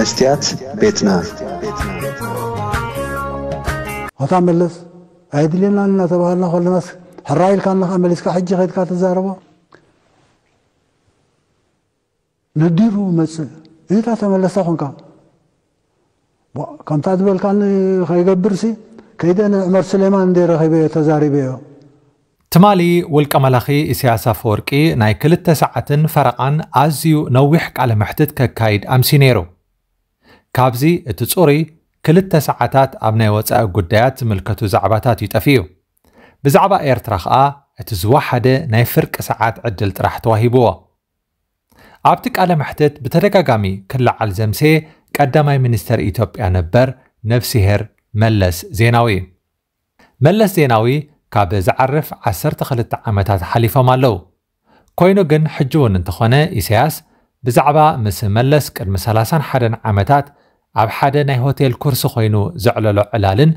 مستيات بيتنا هذا ملص عدلنا لنا تبعنا كل ناس هرايل كان نخ ملص كحج خد كات الزاربة نديرو مس إيه تاتا ملص أخونك كم تعبل كان خيجة برسي كيدنا عمر سليمان دير خيبة تزاربيه تمالي والكملخي إسياسا فوركي ناي كل التسعة فرقان أزيو نوحك على محتد كايد أمسينيرو ካብዚ እቲ ፅሩይ ክልተ ሰዓታት ኣብ ናይ ወፃኢ ጉዳያት ዝምልከቱ ዛዕባታት ይጠፍዩ ብዛዕባ ኤርትራ ከዓ እቲ ዝወሓደ ናይ ፍርቂ ሰዓት ዕድል ጥራሕ ተዋሂብዎ ኣብቲ ቃለ ምሕትት ብተደጋጋሚ ክላዓል ዘምሴ ቀዳማይ ሚኒስተር ኢትዮጵያ ነበር ነፍሲሄር መለስ ዜናዊ መለስ ዜናዊ ካብ ዝዓርፍ 12 ዓመታት ሓሊፎም ኣለዉ ኮይኑ ግን ሕጂ እውን እንተኾነ ኢሳያስ ብዛዕባ ምስ መለስ ቅድሚ 31 ዓመታት ኣብ ሓደ ናይ ሆቴል ኩርሲ ኮይኑ ዘዕለሎ ዕላልን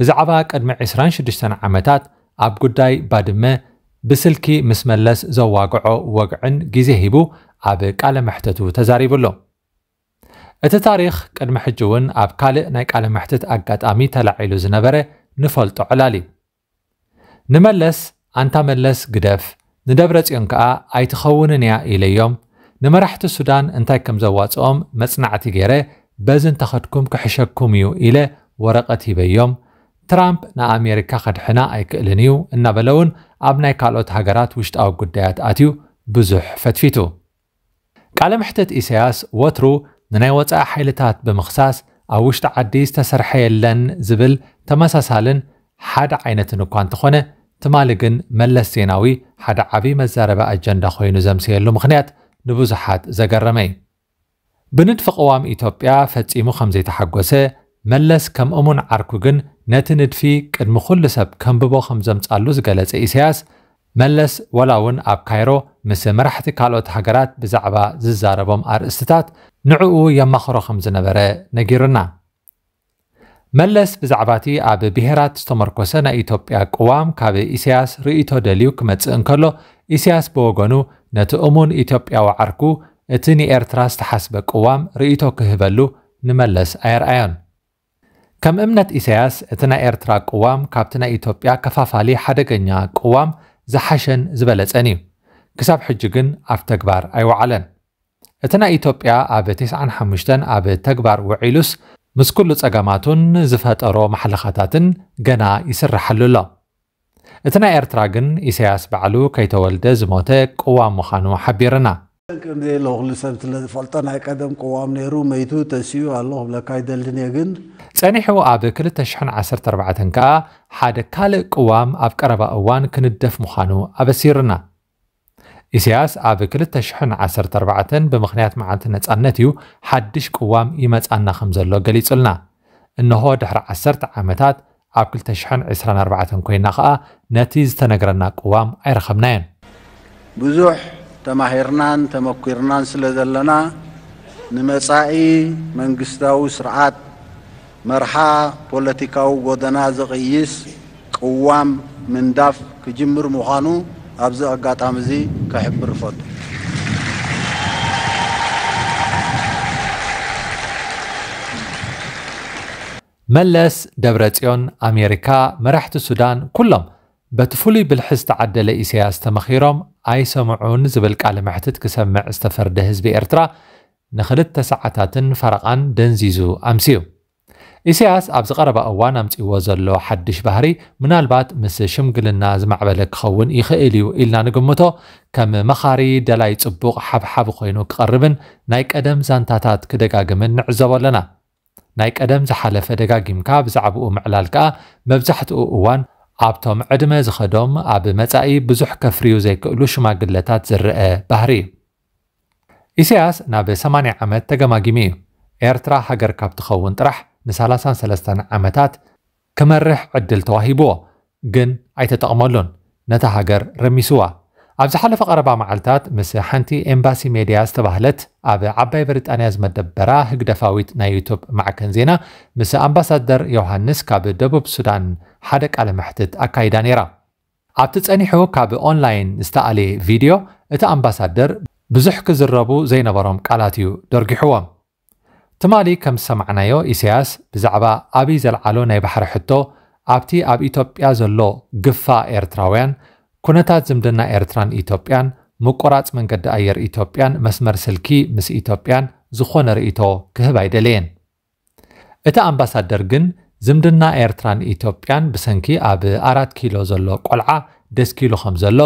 ብዛዕባ ቅድሚ 26 ዓመታት ኣብ ጉዳይ ባድመ ብስልኪ ምስ መለስ ዘዋግዖ ወግዕን ግዜ ሂቡ ኣብ ቃለ መሕተቱ ተዛሪቡ ኣሎ እቲ ታሪክ ቅድሚ ሕጂ እውን ኣብ ካልእ ናይ ቃለ መሕትት ኣጋጣሚ ተላዒሉ ዝነበረ ንፈልጦ ዕላል እዩ ንመለስ ኣንታ መለስ ግደፍ ንደብረፅዮን ከዓ ኣይትኸውንን እያ ኢለዮም ንመራሕቲ ሱዳን እንታይ ከም ዘዋፅኦም መጽናዕቲ ገይረ بزن تخدكم كحشكم يو إلى ورقة بيوم ترامب نا أمريكا خد حنا أيك لنيو إن بلون أبناي كالوت هجرات وشت أو قديات أتيو بزح فتفيتو قال محتة إسياس وترو نناي وطع حيلتات بمخصاص أو وشت عديس تسرحي لن زبل سالن حد عينة እኳ እንተኾነ ትማሊ ግን سيناوي حد عبي مزاربة መዛረባ ኣጀንዳ ኮይኑ ዘምስየሉ ምኽንያት ንብዙሓት ዘገረመ ብንድፈ ቀዋም ኢትዮጵያ ፈጺሙ ከም ዘይተሓጐሰ መለስ ከምኡውን ዓርኩ ግን ነቲ ንድፊ ቅድሚ ኩሉ ሰብ ከንብቦ ከም ዘምጻሉ ዝገለጸ ኢሳያስ መለስ ወላ እውን ኣብ ካይሮ ምስ መራሕቲ ካልኦት ሃገራት ብዛዕባ ዝዛረቦም ኣርእስትታት ንዕኡ የማኽሮ ከም ዝነበረ ነጊሩና መለስ ብዛዕባ እቲ ኣብ ብሄራት ዝተመርኮሰ ናይ ኢትዮጵያ ቅዋም ካብ ኢሳያስ ርእቶ ደልዩ ክመጽእ እንከሎ ኢሳያስ ብወገኑ ነቲ እሙን ኢትዮጵያዊ ዓርኩ እቲ ንኤርትራ ዝተሓስበ ቅዋም ርእቶ ክህበሉ ንመለስ ኣይርኣዮን ከም እምነት ኢሳያስ እቲ ናይ ኤርትራ ቅዋም ካብቲ ናይ ኢትዮጵያ ከፋፋሊ ሓደገኛ ቅዋም ዝሓሸን ዝበለፀን እዩ ክሳብ ሕጂ ግን ኣብ ተግባር ኣይወዓለን እቲ ናይ ኢትዮጵያ ኣብ 95 ኣብ ተግባር ውዒሉስ ምስ ኩሉ ጸገማቱን ዝፈጠሮ ማሕለኻታትን ገና ይስራሐሉ ኣሎ እቲ ናይ ኤርትራ ግን ኢሳያስ ባዕሉ ከይተወልደ ዝሞተ ቅዋም ምዃኑ ሓቢርና ንዘየለኹሉ ሰብ ስለዝፈልጦ ናይ ቀደም ቅዋም ነይሩ መይቱ ተሲኡ ኣለኹ ብለካ ይደልን እየ ግን ጸኒሑ ኣብ 214 ከኣ ሓደ ካልእ ቅዋም ኣብ ቀረባ እዋን ክንደፍ ምዃኑ ኣበሲርና ኢሳያስ ኣብ 214 ብምኽንያት መዓልቲ ነፃነት እዩ ሓድሽ ቅዋም ይመፃና ከም ዘሎ ገሊጹልና እነሆ ድሕሪ 10 ዓመታት ኣብ 224 ኮይና ኸኣ ነቲ ዝተነግረና ቅዋም ኣይረኸብናየን ብዙሕ ተማሂርናን ተመኲርናን ስለ ዘለና ንመጻኢ መንግስታዊ ስርዓት መርሓ ፖለቲካዊ ጎደና ዘቕይስ ቅዋም ምንዳፍ ክጅምር ምዃኑ ኣብዚ ኣጋጣሚ እዚ ከሕብር ይፈቱ መለስ ደብረጽዮን ኣሜሪካ መራሕቲ ሱዳን ኩሎም በቲ ፍሉይ ብልሒ ዝተዓደለ ኢሳያስ ተመኺሮም ኣይሰምዑን ዝብል ቃል ምሕትት ክሰምዕ ዝተፈርደ ህዝቢ ኤርትራ ንኽልተ ሰዓታትን ፈረቓን ደንዚዙ ኣምሲዩ ኢሳያስ ኣብ ዝቐረባ እዋን ኣምፂዎ ዘሎ ሓድሽ ባህሪ ምናልባት ምስ ሽምግልና ዝማዕበለ ክኸውን ይኽእል እዩ ኢልና ንግምቶ ከም መኻሪ ደላይ ጽቡቕ ሓብሓብ ኮይኑ ክቐርብን ናይ ቀደም ዛንታታት ክደጋግምን ንዕዘቦ ኣለና ናይ ቀደም ዝሓለፈ ደጋጊምካ ብዛዕባኡ ምዕላል ከኣ መብዛሕትኡ እዋን ኣብቶም ዕድመ ዝኸዶም ኣብ መጻኢ ብዙሕ ከፍርዩ ዘይክእሉ ሽማግለታት ዝርአ ባህሪ እዩ ኢሳያስ ናብ 80 ዓመት ተገማጊሚ እዩ ኤርትራ ሃገር ካብ ትኸውን ጥራሕ ን33 ዓመታት ክመርሕ ዕድል ተዋሂብዎ ግን ኣይተጠቕመሉን ነታ ሃገር ረሚስዋ ኣብ ዝሓለፈ ቀረባ መዓልትታት ምስ ሓንቲ ኤምባሲ ሜድያ ዝተባህለት ኣብ ዓባይ ብሪጣንያ ዝመደበራ ህግደፋዊት ናይ ዩቱብ ማዕከን ዜና ምስ ኣምባሳደር ዮሃንስ ካብ ደቡብ ሱዳን ሓደ ቃለ ምሕትት ኣካይዳ ነይራ ኣብቲ ጸኒሑ ካብ ኦንላይን ዝተኣለየ ቪድዮ እቲ ኣምባሳደር ብዙሕ ክዝረቡ ዘይነበሮም ቃላት እዩ ደርጊሕዎም ትማሊ ከም ዝሰማዕናዮ ኢሳያስ ብዛዕባ ኣብይ ዘለዓሎ ናይ ባሕሪ ሕቶ ኣብቲ ኣብ ኢትዮጵያ ዘሎ ግፋ ኤርትራውያን ኩነታት ዝምድና ኤርትራን ኢትዮጵያን ምቆራፅ መንገዲ ኣየር ኢትዮጵያን መስመር ስልኪ ምስ ኢትዮጵያን ዝኾነ ርእቶ ክህብ ኣይደለየን እቲ ኣምባሳደር ግን ዝምድና ኤርትራን ኢትዮጵያን ብሰንኪ ኣብ ኣራት ኪሎ ዘሎ ቆልዓ ደስ ኪሉ ከም ዘሎ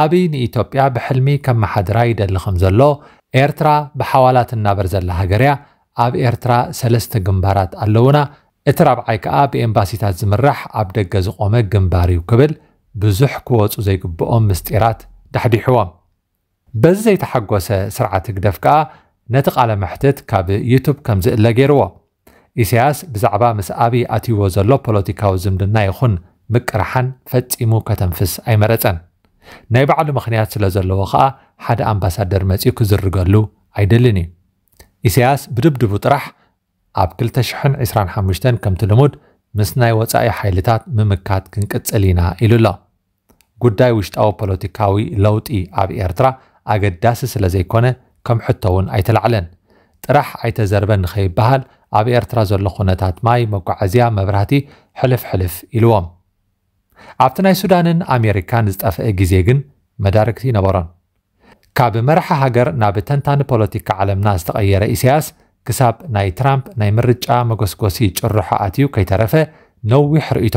ኣብይ ንኢትዮጵያ ብሕልሚ ከም ማሓድራ ይደሊ ከም ዘሎ ኤርትራ ብሓዋላት እናበር ዘላ ሃገርያ ኣብ ኤርትራ ሰለስተ ግንባራት ኣለውና እቲ ራብዓይ ከዓ ብኤምባሲታት ዝምራሕ ኣብ ደገ ዝቆመ ግንባር እዩ ክብል ብዙሕ ክወፁ ዘይግብኦም ምስጢራት ዳሕዲሕዎም በዚ ዘይተሓጎሰ ስርዓት ህግደፍ ከዓ ነቲ ቓለ ምሕትት ካብ ዩቱብ ከም ዝእለ ገይርዎ ኢሳያስ ብዛዕባ ምስ ኣብዪ ኣትይዎ ዘሎ ፖለቲካዊ ዝምድና ይኹን ምቅራሓን ፈጺሙ ከተንፍስ ኣይመረፀን ናይ ባዕሉ ምኽንያት ስለ ዘለዎ ከዓ ሓደ ኣምባሳደር መጺኡ ክዝርገሉ ኣይደልን እዩ ኢሳያስ ብድብድቡ ጥራሕ ኣብ 225 ከምቲ ልሙድ ምስ ናይ ወፃኢ ሓይልታት ምምካት ክንቅጽል ኢና ኢሉ ኣሎ قداي وشتاو بوليتيكاوي لوطي ابي ارترا اغداس سلا زيكونه كم حتون ايتلعلن طرح ايتزربن خيبهال ابي ارترا زلو خنتات ماي مقعزيا مبرهتي حلف حلف الوم ኣብቲ ናይ ሱዳንን ኣሜሪካን ዝጠፍአ ግዜ ግን መዳርክቲ ነበሮን ካብ መራሒ ሃገር ናብ ተንታኒ ፖለቲካ ዓለምና ዝተቐየረ ኢሳያስ ክሳብ ናይ ትራምፕ ናይ ምርጫ መጎስጎሲ ጭርሖ ኣትዩ ከይተረፈ ነዊሕ ርእይቶ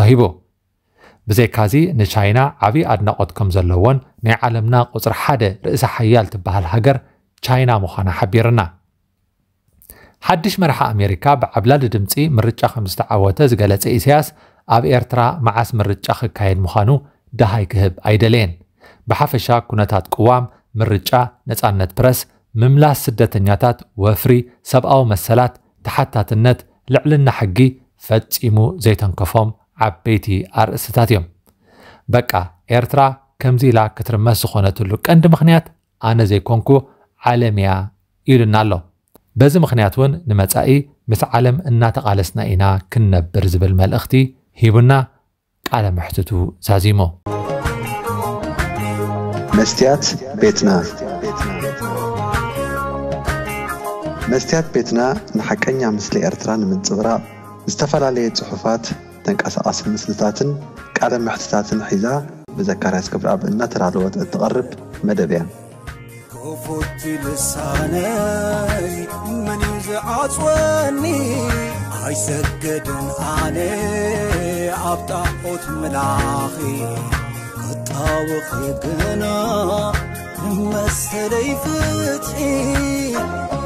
ብዘይካዚ ንቻይና ዓብዪ ኣድናቖት ከም ዘለዎን ናይ ዓለምና ቁፅሪ ሓደ ርእሲ ሓያል ትበሃል ሃገር ቻይና ምዃና ሓቢርና ሓድሽ መራሒ ኣሜሪካ ብዓብላሊ ድምፂ ምርጫ ከም ዝተዓወተ ዝገለጸ እስያስ ኣብ ኤርትራ መዓስ ምርጫ ክካየድ ምዃኑ ደሃይ ክህብ ኣይደለየን ብሓፈሻ ኩነታት ቅዋም ምርጫ ነፃነት ፕረስ ምምላስ ስደተኛታት ወፍሪ ሰብኣዊ መሰላት ተሓታትነት ልዕልና ሕጊ ፈፂሙ ዘይተንከፎም ዓበይቲ ኣርእስታት እዮም በቃ ኤርትራ ከምዚ ኢላ ክትርመስ ዝኾነትሉ ቀንዲ ምኽንያት ኣነ ዘይኮንኩ ዓለም እያ ኢሉና ኣሎ በዚ ምኽንያት እውን ንመጻኢ ምስ ዓለም እናተቓለስና ኢና ክንነብር ዝብል መልእኽቲ ሂቡና ቃለ ምሕትቱ ዛዚሞ መስትያት ቤትና መስትያት ቤትና ንሓቀኛ ምስሊ ኤርትራ ንምንፅብራቕ ዝተፈላለየ ጽሑፋት ተንቀሳቐሲ ምስልታትን ቃለ ምሕትታትን ሒዛ ብዘካርያስ ክብረ ኣብ እናተዳለወት እትቐርብ መደብ እያ ኮፎቲ ልሳነይ መን እዩ ዝዓፅወኒ ኣይሰገድን ኣነ ኣብ ጣዖት መላኺ ክጣውኺ ግና መሰለይ ፍትሒ